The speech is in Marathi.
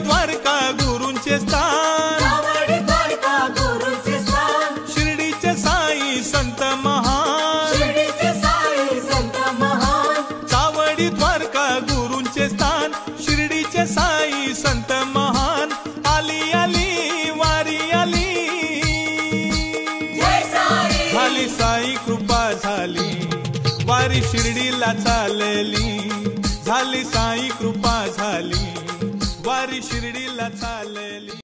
द्वारका गुरूंचे स्थान. शिर्डीचे साई संत महान. शिर्डीचे साई संत महान. सावडी द्वारका गुरूंचे स्थान. शिर्डीचे साई संत महान. आली आली वारी आली. जय साई. झाली साई कृपा झाली. वारी शिर्डीला चालली. झाली साई कृपा झाली वारी शिर्डीला चालली